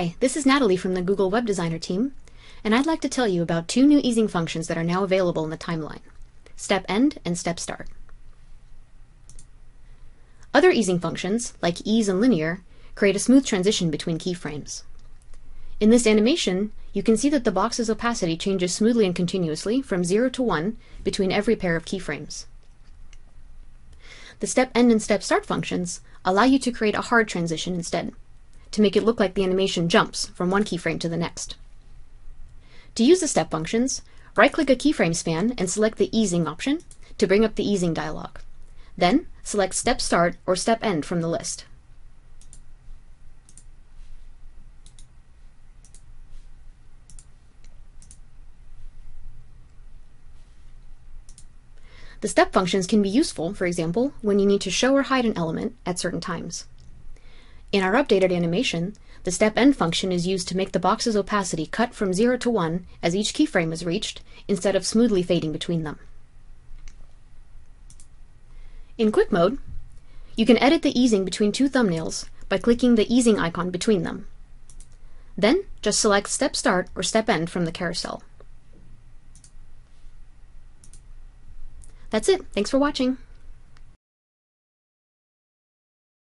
Hi, this is Natalie from the Google Web Designer team, and I'd like to tell you about two new easing functions that are now available in the timeline, Step End and Step Start. Other easing functions, like ease and linear, create a smooth transition between keyframes. In this animation, you can see that the box's opacity changes smoothly and continuously from 0 to 1 between every pair of keyframes. The step end and step start functions allow you to create a hard transition instead, to make it look like the animation jumps from one keyframe to the next. To use the step functions, right-click a keyframe span and select the easing option to bring up the easing dialog. Then, select Step Start or Step End from the list. The step functions can be useful, for example, when you need to show or hide an element at certain times. In our updated animation, the step end function is used to make the box's opacity cut from 0 to 1 as each keyframe is reached, instead of smoothly fading between them. In quick mode, you can edit the easing between two thumbnails by clicking the easing icon between them. Then, just select Step Start or Step End from the carousel. That's it. Thanks for watching.